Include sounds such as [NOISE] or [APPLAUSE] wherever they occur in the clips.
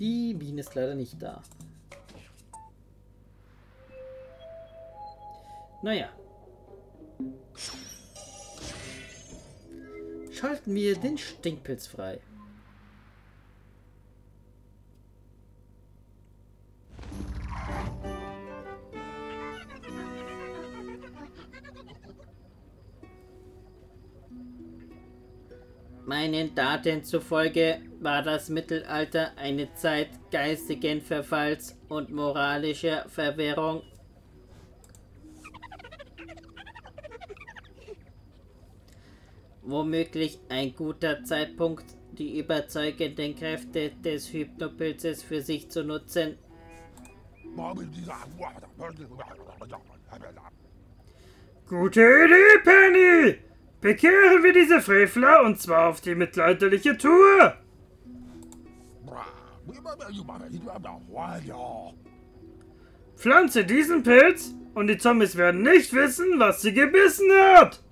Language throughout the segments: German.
Die Biene ist leider nicht da. Naja. Schalten wir den Stinkpilz frei. Meinen Daten zufolge war das Mittelalter eine Zeit geistigen Verfalls und moralischer Verwirrung. Womöglich ein guter Zeitpunkt, die überzeugenden Kräfte des Hypnopilzes für sich zu nutzen. Gute Idee, Penny! Bekehren wir diese Frevler und zwar auf die mittelalterliche Tour! Pflanze diesen Pilz und die Zombies werden nicht wissen, was sie gebissen hat!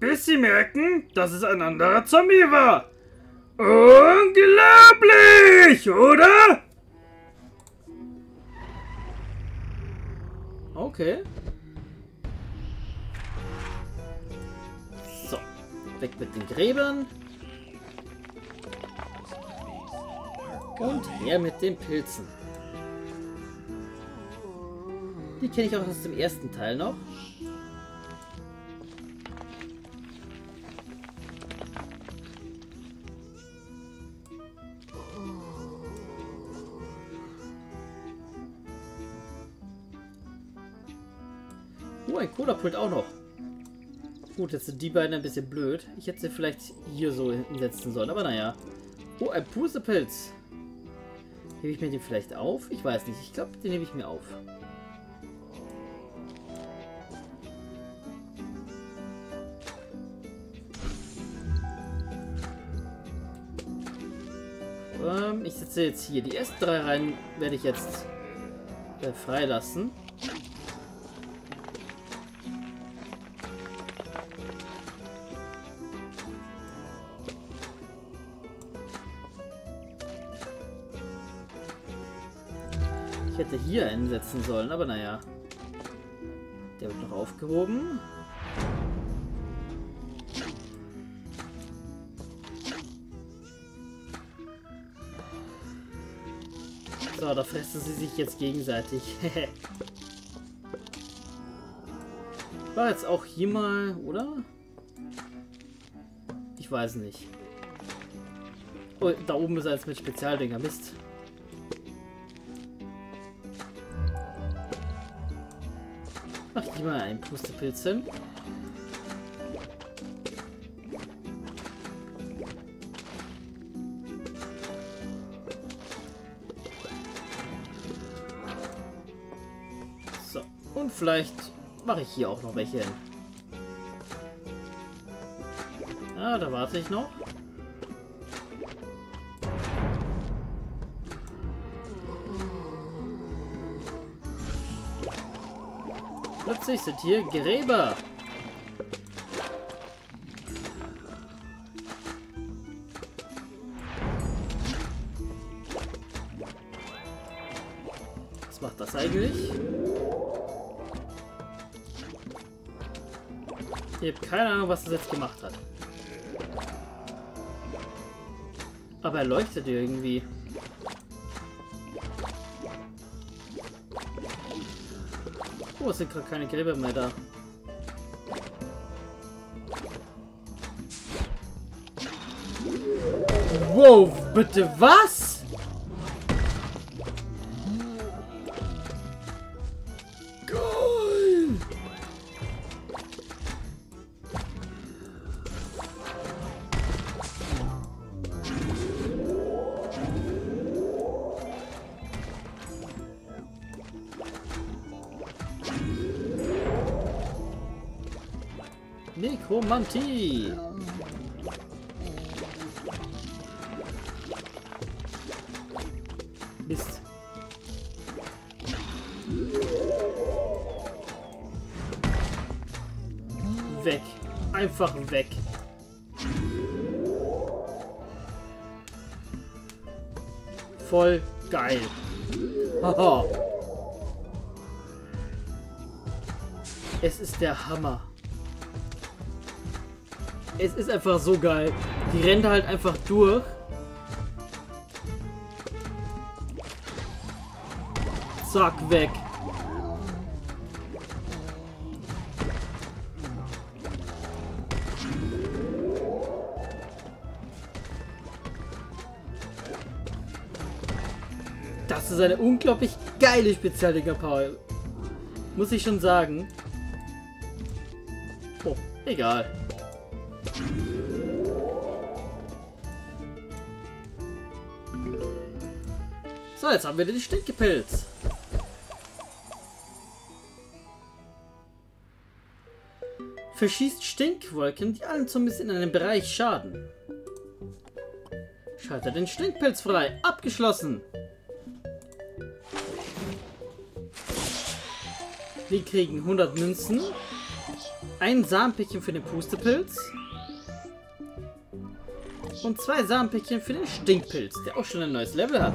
Bis sie merken, dass es ein anderer Zombie war. Unglaublich, oder? Okay. Weg mit den Gräbern. Und her mit den Pilzen. Die kenne ich auch aus dem ersten Teil noch. Oh, ein Cola-Pult auch noch. Gut, jetzt sind die beiden ein bisschen blöd. Ich hätte sie vielleicht hier so hinsetzen sollen, aber naja. Oh, ein Pustepilz. Hebe ich mir den vielleicht auf? Ich weiß nicht. Ich glaube, den nehme ich mir auf. Ähm, ich setze jetzt hier. Die ersten drei Reihen werde ich jetzt äh, freilassen. Hätte hier einen setzen sollen, aber naja. Der wird noch aufgehoben. So, da fressen sie sich jetzt gegenseitig. [LAUGHS] War jetzt auch hier mal, oder? Ich weiß nicht. Oh, da oben ist eins mit Spezialdinger. Mist. Mach ich mal einen Pustepilz hin. So, und vielleicht mache ich hier auch noch welche hin. Ah, da warte ich noch. Plötzlich sind hier Gräber. Was macht das eigentlich? Ich habe keine Ahnung, was das jetzt gemacht hat. Aber er leuchtet irgendwie. Es sind gerade keine Gräber mehr da. Wow, bitte was? Nekromantie. Mist. Weg. Einfach weg. Voll geil. Haha. Es ist der Hammer. Es ist einfach so geil. Die rennt halt einfach durch. Zack, weg. Das ist eine unglaublich geile Spezialdinger Power. Muss ich schon sagen. Oh, egal. So, jetzt haben wir den Stinkepilz. Verschießt Stinkwolken, die allen Zombies in einem Bereich schaden. Schaltet den Stinkpilz frei. Abgeschlossen. Wir kriegen 100 Münzen. Ein Samenpäckchen für den Pustepilz. Und zwei Samenpäckchen für den Stinkpilz, der auch schon ein neues Level hat.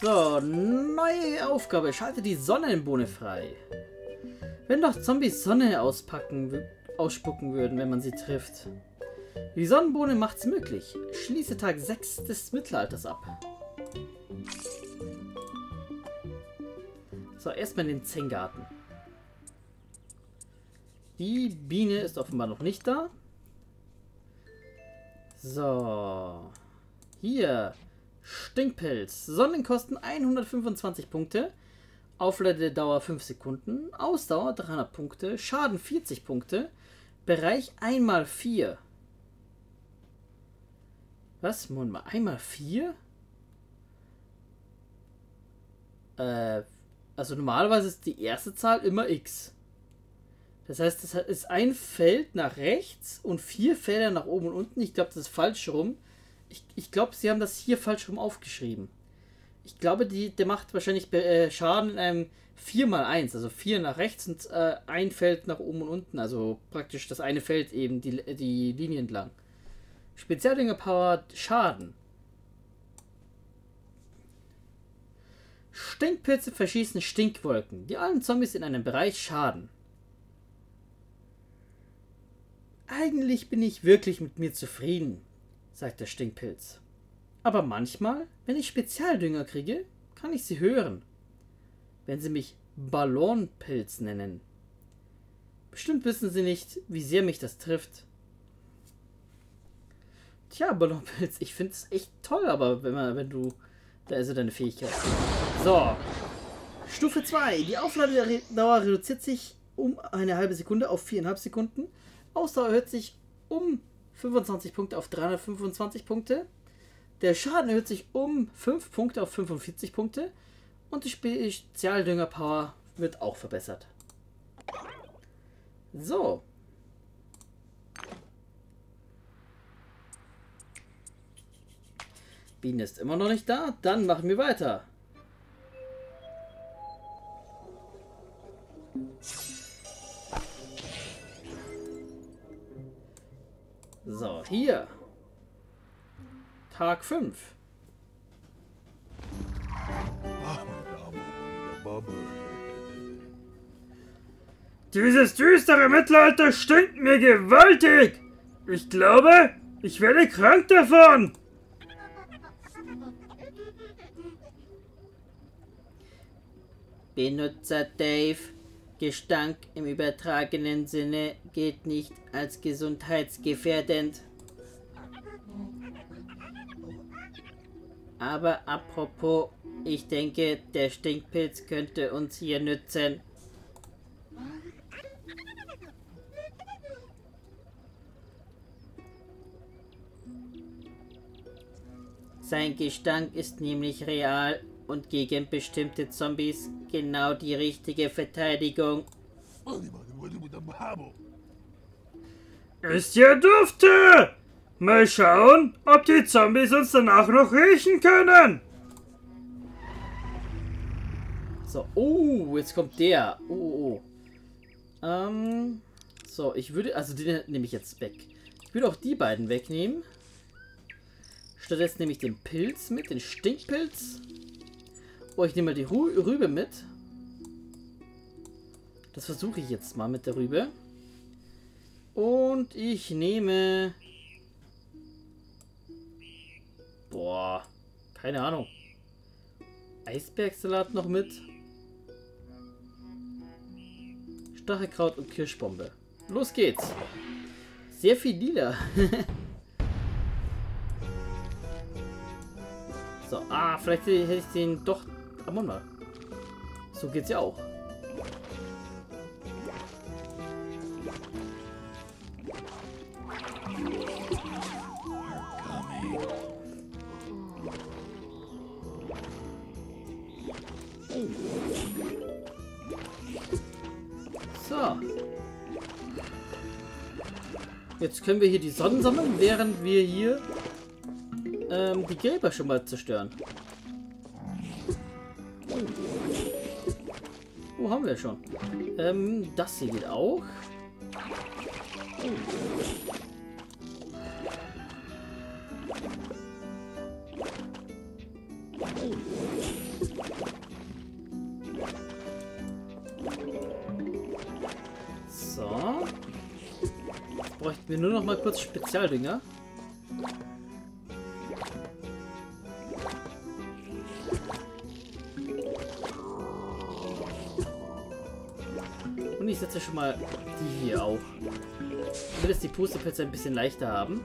So, neue Aufgabe. Schalte die Sonnenbohne frei. Wenn doch Zombies Sonne auspacken, ausspucken würden, wenn man sie trifft. Die Sonnenbohne macht's möglich. Schließe Tag 6 des Mittelalters ab. So, erstmal in den Zengarten. Die Biene ist offenbar noch nicht da. So. Hier. Stinkpilz. Sonnenkosten 125 Punkte. Aufladedauer 5 Sekunden. Ausdauer 300 Punkte. Schaden 40 Punkte. Bereich 1x4. Was? Moment mal. 1x4? Äh, also normalerweise ist die erste Zahl immer x. Das heißt, es ist ein Feld nach rechts und vier Felder nach oben und unten. Ich glaube, das ist falsch rum. Ich, ich glaube, sie haben das hier falsch rum aufgeschrieben. Ich glaube, die, der macht wahrscheinlich äh, Schaden in einem 4 mal 1, also 4 nach rechts und äh, ein Feld nach oben und unten. Also praktisch das eine Feld eben die, die Linie entlang. Spezialdinge Power Schaden. Stinkpilze verschießen Stinkwolken, die allen Zombies in einem Bereich schaden. Eigentlich bin ich wirklich mit mir zufrieden, sagt der Stinkpilz. Aber manchmal, wenn ich Spezialdünger kriege, kann ich sie hören. Wenn sie mich Ballonpilz nennen. Bestimmt wissen sie nicht, wie sehr mich das trifft. Tja, Ballonpilz, ich finde es echt toll, aber wenn, man, wenn du. Da ist ja deine Fähigkeit. So. Stufe 2. Die Aufladedauer reduziert sich um eine halbe Sekunde auf viereinhalb Sekunden. Ausdauer erhöht sich um 25 Punkte auf 325 Punkte. Der Schaden erhöht sich um 5 Punkte auf 45 Punkte. Und die Spezialdünger-Power wird auch verbessert. So. Biene ist immer noch nicht da. Dann machen wir weiter. So, hier. Tag 5. Dieses düstere Mittelalter stinkt mir gewaltig. Ich glaube, ich werde krank davon. Benutzer Dave. Gestank im übertragenen Sinne gilt nicht als gesundheitsgefährdend. Aber apropos, ich denke, der Stinkpilz könnte uns hier nützen. Sein Gestank ist nämlich real und gegen bestimmte Zombies genau die richtige Verteidigung. Ist ja dufte! Mal schauen, ob die Zombies uns danach noch riechen können. So, oh, jetzt kommt der. Oh, oh, oh. Ähm, So, ich würde, also den nehme ich jetzt weg. Ich würde auch die beiden wegnehmen. Stattdessen nehme ich den Pilz mit, den Stinkpilz. Oh, ich nehme mal die Ru Rübe mit. Das versuche ich jetzt mal mit der Rübe. Und ich nehme... Boah, keine Ahnung. Eisbergsalat noch mit. Stachelkraut und Kirschbombe. Los geht's. Sehr viel lila. [LAUGHS] so, ah, vielleicht hätte ich den doch... Moment mal. So geht's ja auch. So. Jetzt können wir hier die Sonnen sammeln, während wir hier ähm, die Gräber schon mal zerstören. Wo haben wir schon? Ähm, das hier geht auch. So. Jetzt bräuchten wir nur noch mal kurz Spezialdünger. Mal die hier auf. Damit es die Pustepilze ein bisschen leichter haben.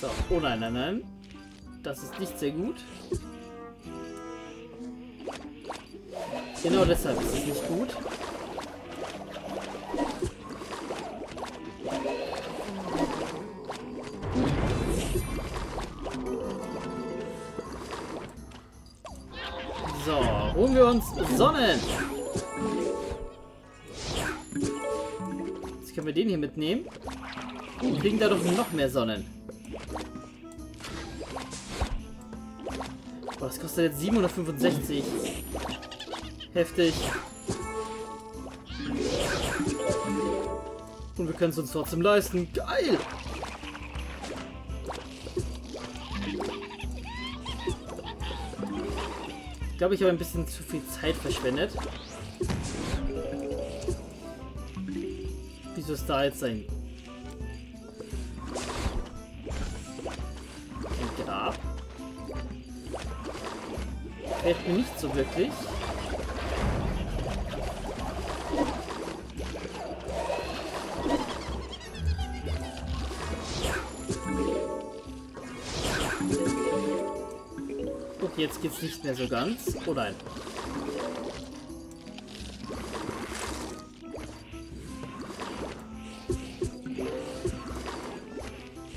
So, oh nein, nein, nein. Das ist nicht sehr gut. Genau deshalb ist es nicht gut. Uns Sonnen. Jetzt können wir den hier mitnehmen. Und kriegen dadurch noch mehr Sonnen. Boah, das kostet jetzt 765. Heftig. Und wir können es uns trotzdem leisten. Geil! Glaube, ich habe ein bisschen zu viel Zeit verschwendet. Wieso ist da jetzt ein... Ein Grab? Fällt mir nicht so wirklich. Und jetzt geht's nicht mehr so ganz. Oh nein.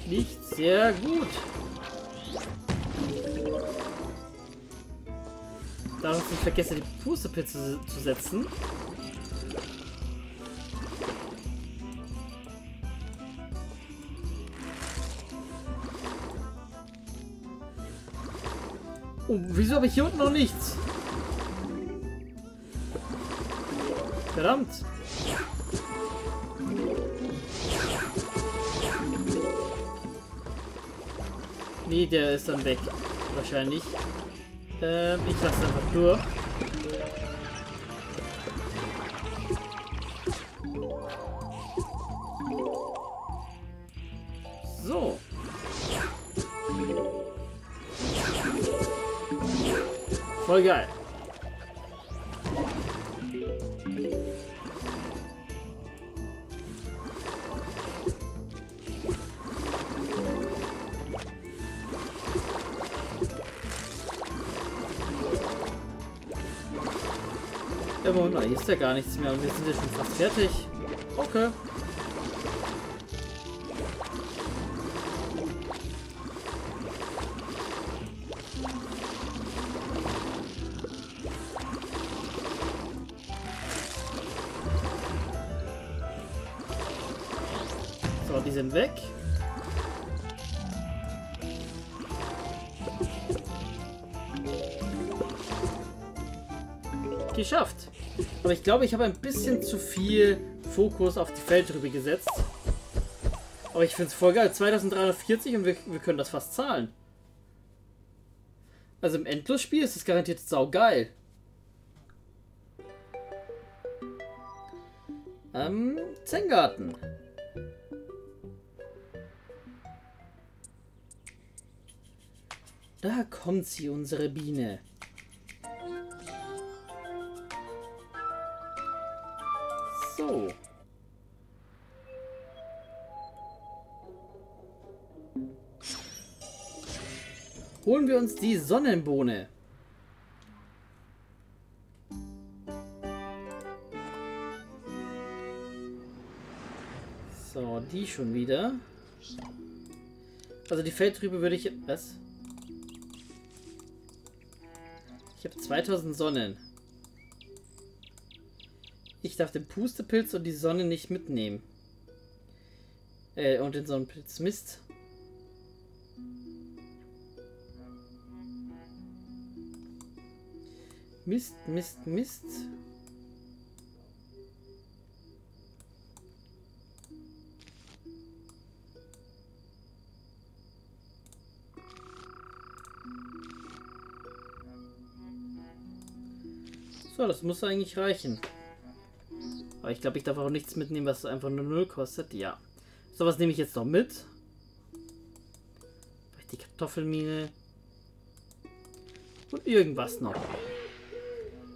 Nicht sehr gut. Darf ich nicht die Pustepilze zu setzen. Oh, wieso habe ich hier unten noch nichts? Verdammt. Nee, der ist dann weg. Wahrscheinlich. Ähm, ich lasse einfach durch. Voll geil. Ja, Moment hier ist ja gar nichts mehr und wir sind ja schon fast fertig. Okay. Glaube, ich habe ein bisschen zu viel Fokus auf die Feldrübe gesetzt. Aber ich finde es voll geil. 2340 und wir, wir können das fast zahlen. Also im Endlosspiel ist es garantiert saugeil. Ähm, Zengarten. Da kommt sie, unsere Biene. So. Holen wir uns die Sonnenbohne. So, die schon wieder. Also die Feldtrübe würde ich... Was? Ich habe 2000 Sonnen. Ich darf den Pustepilz und die Sonne nicht mitnehmen. Äh, und den Sonnenpilz. Mist. Mist, Mist, Mist. So, das muss eigentlich reichen. Aber ich glaube, ich darf auch nichts mitnehmen, was einfach nur 0 kostet. Ja. So, was nehme ich jetzt noch mit? Vielleicht die Kartoffelmine. Und irgendwas noch.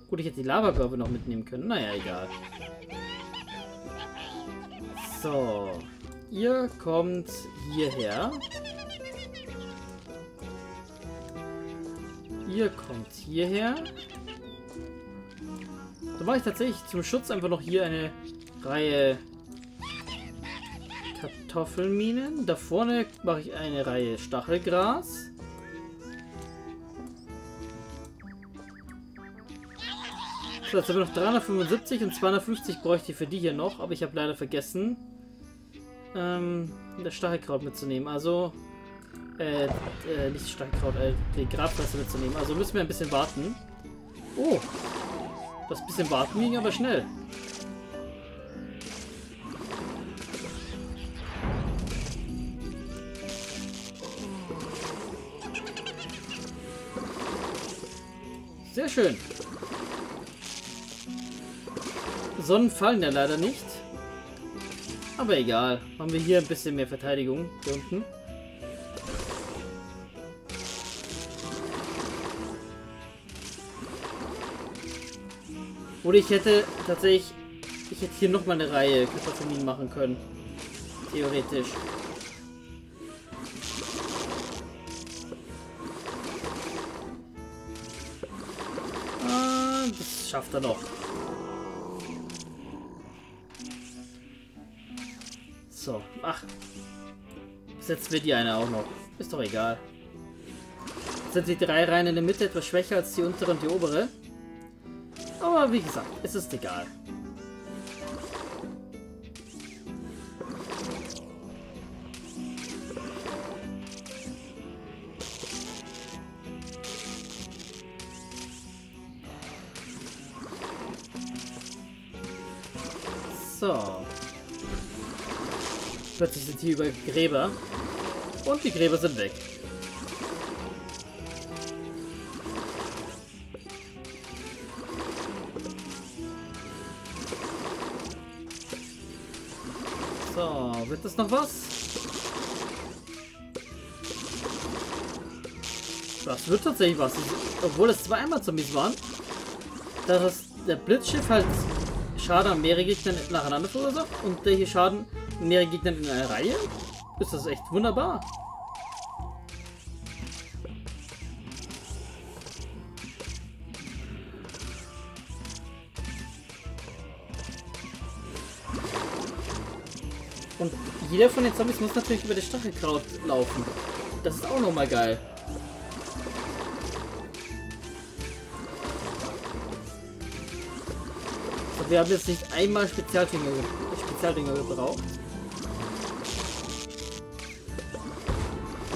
Gut, ich hätte die Lavakörbe noch mitnehmen können. Naja, egal. So. Ihr kommt hierher. Ihr kommt hierher. Da mache ich tatsächlich zum Schutz einfach noch hier eine Reihe Kartoffelminen. Da vorne mache ich eine Reihe Stachelgras. So, jetzt haben wir noch 375 und 250 bräuchte ich für die hier noch, aber ich habe leider vergessen, ähm, das Stachelkraut mitzunehmen. Also, äh, äh nicht Stachelkraut, äh, die Grabfresse mitzunehmen. Also müssen wir ein bisschen warten. Oh, das bisschen warten ging aber schnell. Sehr schön. Sonnen fallen ja leider nicht. Aber egal. Haben wir hier ein bisschen mehr Verteidigung hier unten. Oder ich hätte tatsächlich... Ich hätte hier nochmal eine Reihe Kartoffelminen machen können. Theoretisch. Ah, das schafft er noch. So, ach. Setzen wir die eine auch noch. Ist doch egal. Sind die drei Reihen in der Mitte etwas schwächer als die untere und die obere? Aber wie gesagt, es ist egal. So. Plötzlich sind hier über Gräber. Und die Gräber sind weg. Wird das noch was? Das wird tatsächlich was. Obwohl es zweimal Zombies waren. Da das der Blitzschiff halt Schaden an mehrere Gegner nacheinander verursacht und der hier Schaden an mehrere Gegner in einer Reihe, ist das echt wunderbar. Und jeder von den Zombies muss natürlich über das Stachelkraut laufen. Das ist auch nochmal geil. So, wir haben jetzt nicht einmal Spezialdinger, Spezialdinger gebraucht.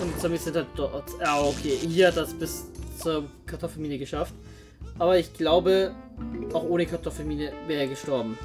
Und die Zombies sind halt dort. Ah, okay. Hier hat das bis zur Kartoffelmine geschafft. Aber ich glaube, auch ohne Kartoffelmine wäre er gestorben.